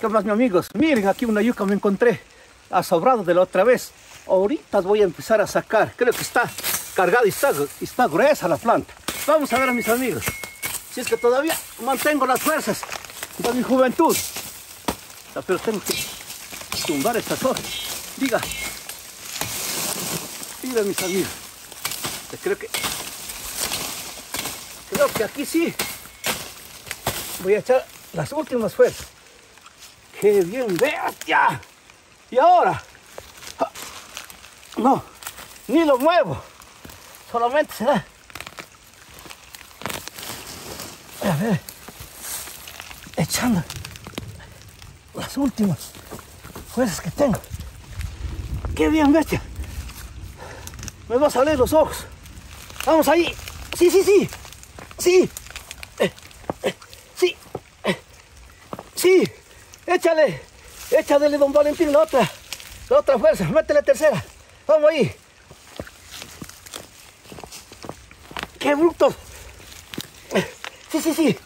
¿Qué más, mis amigos? Miren, aquí una yuca me encontré sobrado de la otra vez. Ahorita voy a empezar a sacar. Creo que está cargada y está, gruesa la planta. Vamos a ver a mis amigos. Si es que todavía mantengo las fuerzas de mi juventud. Pero tengo que tumbar estas hojas. Diga. Mira mis amigos. Creo que... Creo que aquí sí. Voy a echar las últimas fuerzas. ¡Qué bien! ya! Y ahora... No, ni lo muevo. Solamente será... A ver, echando las últimas fuerzas que tengo. ¡Qué bien, bestia! Me va a salir los ojos. Vamos ahí. Sí, sí, sí. Sí. Eh, eh, sí. Eh, sí. Échale. Échale, don Valentín, la otra. La otra fuerza. Métele tercera. Vamos ahí. ¡Qué bruto! Sí, sí, sí.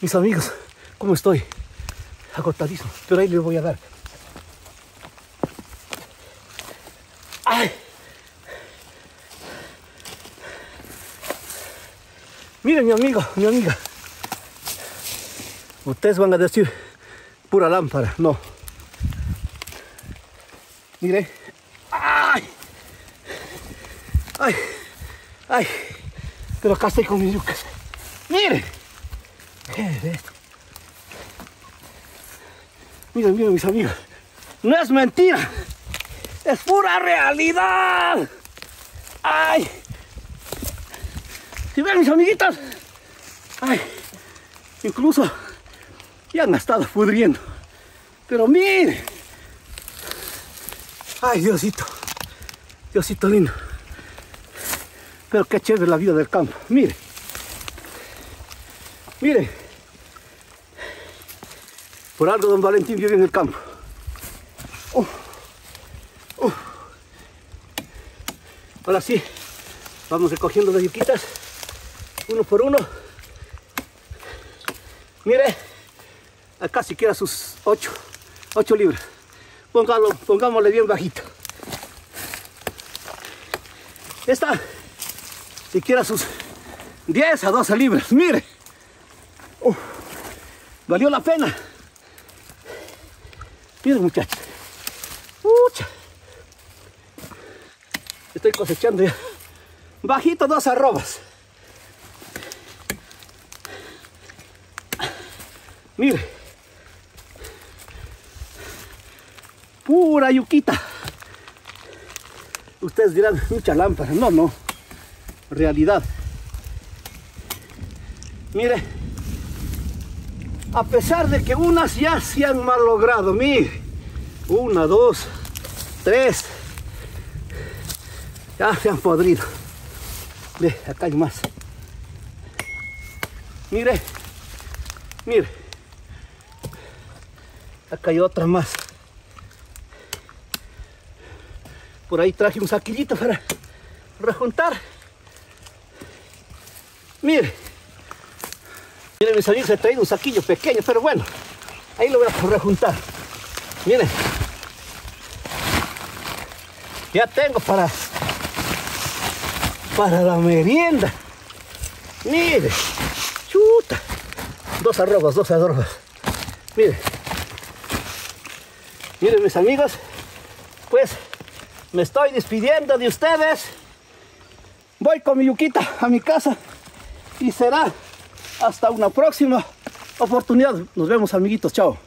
Mis amigos, ¿cómo estoy? Agotadísimo, pero ahí les voy a dar. Miren, mi amigo, mi amiga. Ustedes van a decir pura lámpara. No. Mire. ¡Ay! ¡Ay! ¡Ay! Pero acá estoy con mis yucas. ¡Mire! Miren, miren, mis amigos. No es mentira. Es pura realidad. ¡Ay! Si ven mis amiguitas, ay, incluso ya han estado pudriendo. Pero mire, ay Diosito, Diosito lindo. Pero qué chévere la vida del campo. Mire, mire. Por algo don Valentín vive en el campo. Ahora sí, vamos recogiendo las yuquitas uno por uno. Mire, acá siquiera sus 8, 8 libras. Póngalo, pongámosle bien bajito. Esta, siquiera sus 10 a 12 libras. Mire, valió la pena. Mire, muchachos. Estoy cosechando ya. Bajito dos arrobas. Mire. Pura yuquita. Ustedes dirán, mucha lámpara. No, no. Realidad. Mire. A pesar de que unas ya se han malogrado. Mire. Una, dos, tres. Ya se han podrido. Ve, acá hay más. Mire. Mire. Acá hay otra más. Por ahí traje un saquillito para rejuntar. Mire. Miren mis amigos, he traído un saquillo pequeño, pero bueno. Ahí lo voy a rejuntar. Miren. Ya tengo para para la merienda. Mire. Chuta. Dos arrobas, dos arrobas. Mire. Miren mis amigos, pues me estoy despidiendo de ustedes. Voy con mi yuquita a mi casa y será hasta una próxima oportunidad. Nos vemos amiguitos, chao.